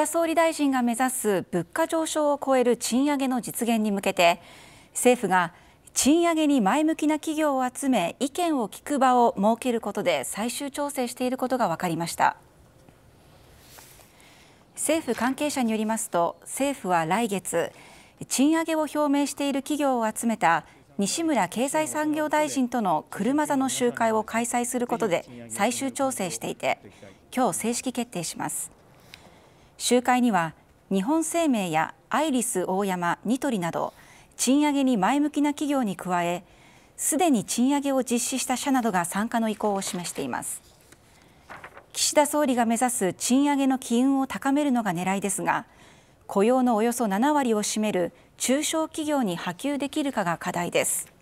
田総理大臣が目指す物価上昇を超える賃上げの実現に向けて政府が賃上げに前向きな企業を集め意見を聞く場を設けることで最終調整していることが分かりました。政府関係者によりますと政府は来月賃上げを表明している企業を集めた西村経済産業大臣との車座の集会を開催することで最終調整していて今日正式決定します。集会には日本生命やアイリスオーヤマニトリなど賃上げに前向きな企業に加えすでに賃上げを実施した社などが参加の意向を示しています。岸田総理が目指す賃上げの機運を高めるのが狙いですが雇用のおよそ7割を占める中小企業に波及できるかが課題です。